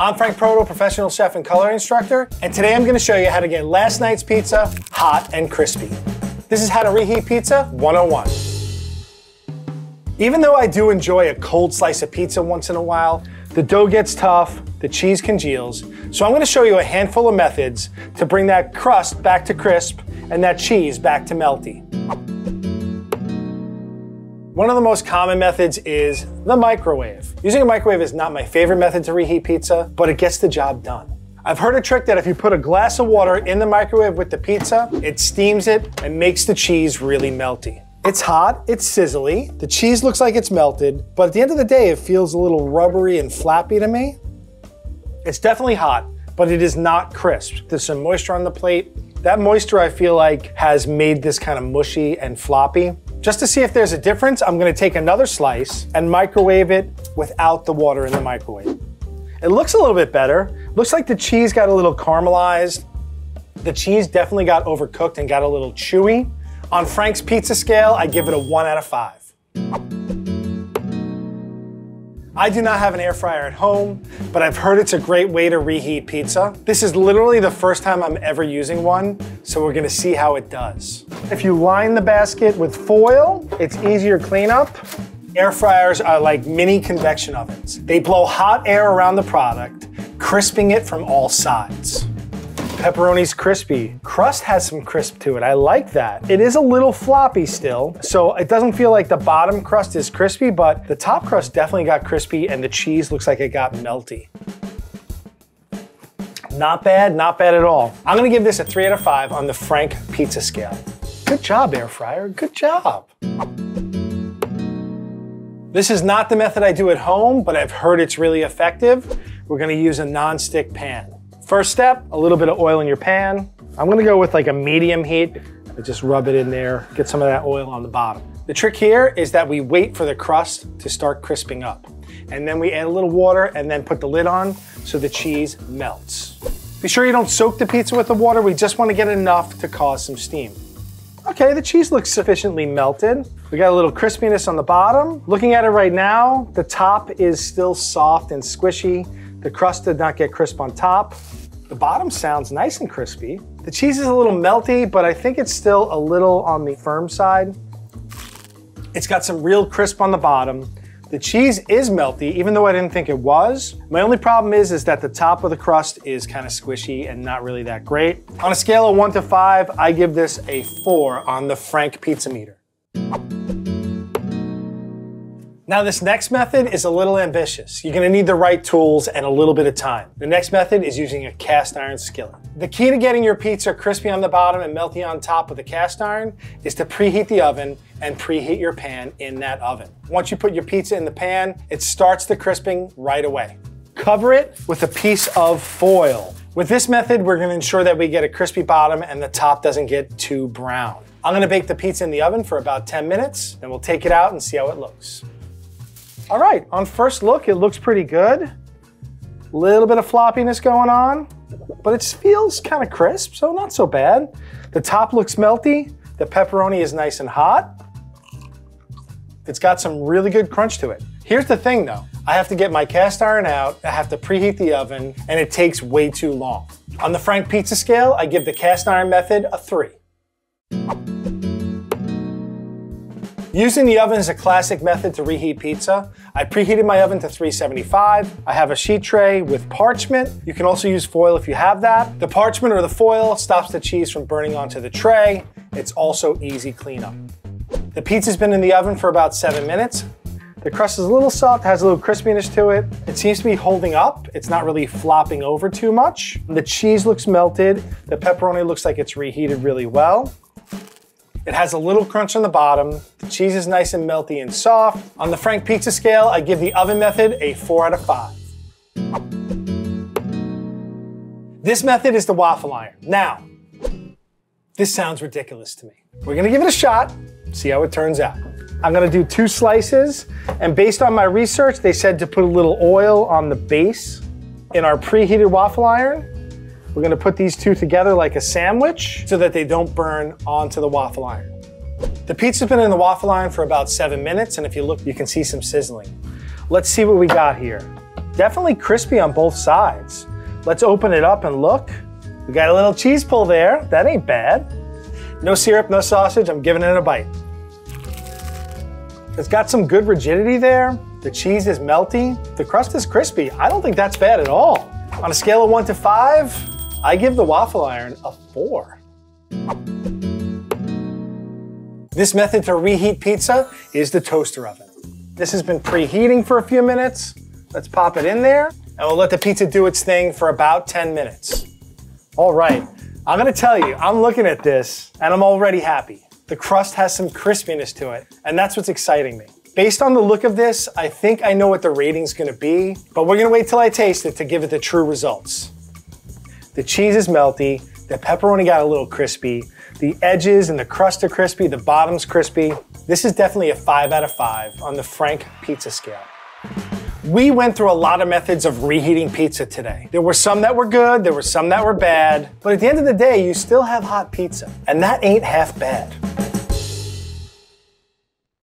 I'm Frank Proto, professional chef and culinary instructor, and today I'm gonna show you how to get last night's pizza hot and crispy. This is how to reheat pizza 101. Even though I do enjoy a cold slice of pizza once in a while, the dough gets tough, the cheese congeals, so I'm gonna show you a handful of methods to bring that crust back to crisp and that cheese back to melty. One of the most common methods is the microwave. Using a microwave is not my favorite method to reheat pizza, but it gets the job done. I've heard a trick that if you put a glass of water in the microwave with the pizza, it steams it and makes the cheese really melty. It's hot, it's sizzly, the cheese looks like it's melted, but at the end of the day, it feels a little rubbery and flappy to me. It's definitely hot, but it is not crisp. There's some moisture on the plate. That moisture I feel like has made this kind of mushy and floppy. Just to see if there's a difference, I'm gonna take another slice and microwave it without the water in the microwave. It looks a little bit better. Looks like the cheese got a little caramelized. The cheese definitely got overcooked and got a little chewy. On Frank's pizza scale, I give it a one out of five. I do not have an air fryer at home, but I've heard it's a great way to reheat pizza. This is literally the first time I'm ever using one, so we're gonna see how it does. If you line the basket with foil, it's easier cleanup. Air fryers are like mini convection ovens. They blow hot air around the product, crisping it from all sides. Pepperoni's crispy. Crust has some crisp to it. I like that. It is a little floppy still, so it doesn't feel like the bottom crust is crispy, but the top crust definitely got crispy and the cheese looks like it got melty. Not bad, not bad at all. I'm gonna give this a three out of five on the Frank pizza scale. Good job, air fryer, good job. This is not the method I do at home, but I've heard it's really effective. We're gonna use a non-stick pan. First step, a little bit of oil in your pan. I'm gonna go with like a medium heat. I just rub it in there, get some of that oil on the bottom. The trick here is that we wait for the crust to start crisping up. And then we add a little water and then put the lid on so the cheese melts. Be sure you don't soak the pizza with the water. We just wanna get enough to cause some steam. Okay, the cheese looks sufficiently melted. We got a little crispiness on the bottom. Looking at it right now, the top is still soft and squishy. The crust did not get crisp on top. The bottom sounds nice and crispy. The cheese is a little melty, but I think it's still a little on the firm side. It's got some real crisp on the bottom. The cheese is melty, even though I didn't think it was. My only problem is, is that the top of the crust is kind of squishy and not really that great. On a scale of one to five, I give this a four on the Frank Pizza Meter. Now this next method is a little ambitious. You're gonna need the right tools and a little bit of time. The next method is using a cast iron skillet. The key to getting your pizza crispy on the bottom and melty on top with a cast iron is to preheat the oven and preheat your pan in that oven. Once you put your pizza in the pan, it starts the crisping right away. Cover it with a piece of foil. With this method, we're gonna ensure that we get a crispy bottom and the top doesn't get too brown. I'm gonna bake the pizza in the oven for about 10 minutes, then we'll take it out and see how it looks. All right, on first look, it looks pretty good. Little bit of floppiness going on, but it feels kind of crisp, so not so bad. The top looks melty. The pepperoni is nice and hot. It's got some really good crunch to it. Here's the thing though, I have to get my cast iron out, I have to preheat the oven, and it takes way too long. On the Frank Pizza scale, I give the cast iron method a three. Using the oven is a classic method to reheat pizza. I preheated my oven to 375. I have a sheet tray with parchment. You can also use foil if you have that. The parchment or the foil stops the cheese from burning onto the tray. It's also easy cleanup. The pizza's been in the oven for about seven minutes. The crust is a little soft, has a little crispiness to it. It seems to be holding up. It's not really flopping over too much. The cheese looks melted. The pepperoni looks like it's reheated really well. It has a little crunch on the bottom. The cheese is nice and melty and soft. On the Frank Pizza scale, I give the oven method a four out of five. This method is the waffle iron. Now, this sounds ridiculous to me. We're gonna give it a shot, see how it turns out. I'm gonna do two slices, and based on my research, they said to put a little oil on the base in our preheated waffle iron. We're gonna put these two together like a sandwich so that they don't burn onto the waffle iron. The pizza's been in the waffle iron for about seven minutes, and if you look, you can see some sizzling. Let's see what we got here. definitely crispy on both sides. Let's open it up and look. We got a little cheese pull there. That ain't bad. No syrup, no sausage. I'm giving it a bite. It's got some good rigidity there. The cheese is melty. The crust is crispy. I don't think that's bad at all. On a scale of one to five, I give the waffle iron a four. This method to reheat pizza is the toaster oven. This has been preheating for a few minutes. Let's pop it in there and we'll let the pizza do its thing for about 10 minutes. All right, I'm gonna tell you, I'm looking at this and I'm already happy. The crust has some crispiness to it, and that's what's exciting me. Based on the look of this, I think I know what the rating's gonna be, but we're gonna wait till I taste it to give it the true results. The cheese is melty, the pepperoni got a little crispy, the edges and the crust are crispy, the bottom's crispy. This is definitely a five out of five on the Frank pizza scale. We went through a lot of methods of reheating pizza today. There were some that were good, there were some that were bad, but at the end of the day, you still have hot pizza, and that ain't half bad.